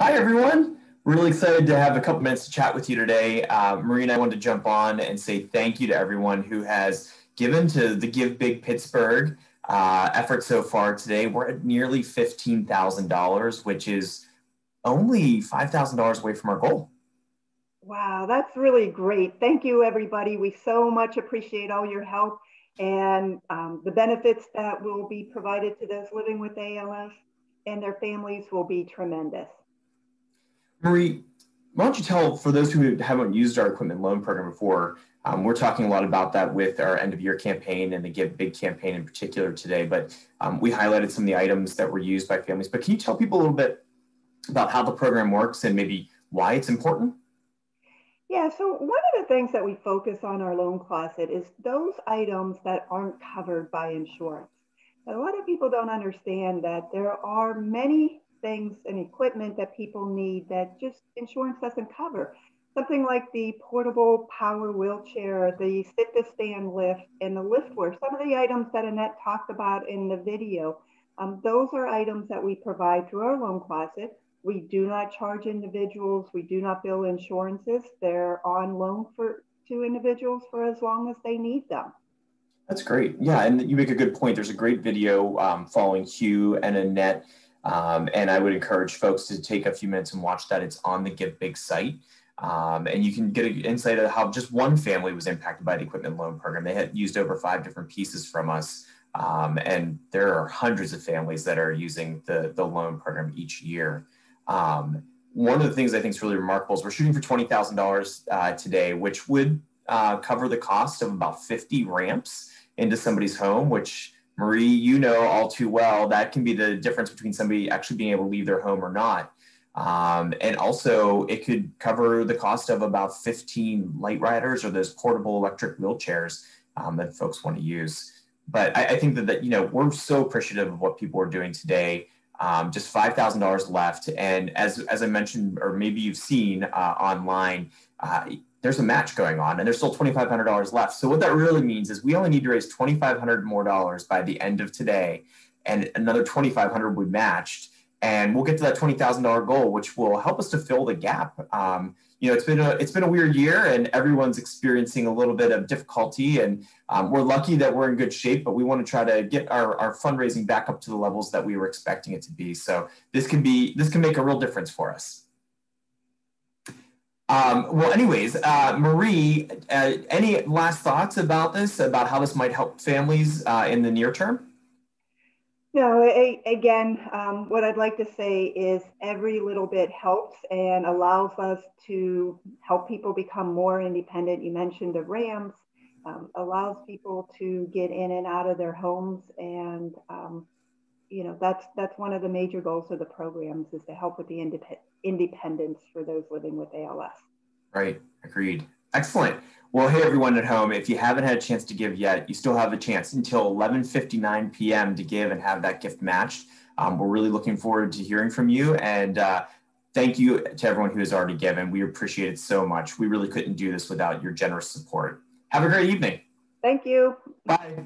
Hi, everyone. Really excited to have a couple minutes to chat with you today. Uh, Marie and I wanted to jump on and say thank you to everyone who has given to the Give Big Pittsburgh uh, effort so far today. We're at nearly $15,000, which is only $5,000 away from our goal. Wow, that's really great. Thank you, everybody. We so much appreciate all your help and um, the benefits that will be provided to those living with ALS and their families will be tremendous. Marie, why don't you tell, for those who haven't used our equipment loan program before, um, we're talking a lot about that with our end of year campaign and the Give Big campaign in particular today, but um, we highlighted some of the items that were used by families. But can you tell people a little bit about how the program works and maybe why it's important? Yeah, so one of the things that we focus on our loan closet is those items that aren't covered by insurance. a lot of people don't understand that there are many things and equipment that people need that just insurance doesn't cover. Something like the portable power wheelchair, the sit to stand lift, and the Liftware. Some of the items that Annette talked about in the video, um, those are items that we provide through our loan closet. We do not charge individuals. We do not bill insurances. They're on loan for to individuals for as long as they need them. That's great. Yeah, and you make a good point. There's a great video um, following Hugh and Annette um, and I would encourage folks to take a few minutes and watch that. It's on the Give Big site. Um, and you can get an insight of how just one family was impacted by the equipment loan program. They had used over five different pieces from us. Um, and there are hundreds of families that are using the, the loan program each year. Um, one of the things I think is really remarkable is we're shooting for $20,000 uh, today, which would uh, cover the cost of about 50 ramps into somebody's home, which Marie, you know all too well that can be the difference between somebody actually being able to leave their home or not. Um, and also, it could cover the cost of about 15 light riders or those portable electric wheelchairs um, that folks want to use. But I, I, think that, that, you know, we're so appreciative of what people are doing today. Um, just $5,000 left. And as, as I mentioned, or maybe you've seen uh, online, uh, there's a match going on and there's still $2,500 left. So what that really means is we only need to raise 2,500 more dollars by the end of today and another 2,500 will be matched. And we'll get to that $20,000 goal, which will help us to fill the gap. Um, you know, it's been a it's been a weird year, and everyone's experiencing a little bit of difficulty. And um, we're lucky that we're in good shape, but we want to try to get our, our fundraising back up to the levels that we were expecting it to be. So this can be this can make a real difference for us. Um, well, anyways, uh, Marie, uh, any last thoughts about this, about how this might help families uh, in the near term? No, a, again, um, what I'd like to say is every little bit helps and allows us to help people become more independent. You mentioned the RAMs, um, allows people to get in and out of their homes. And, um, you know, that's, that's one of the major goals of the programs is to help with the independence independence for those living with ALS. Right, agreed. Excellent. Well, hey everyone at home, if you haven't had a chance to give yet, you still have a chance until 11:59 p.m. to give and have that gift matched. Um, we're really looking forward to hearing from you, and uh, thank you to everyone who has already given. We appreciate it so much. We really couldn't do this without your generous support. Have a great evening. Thank you. Bye.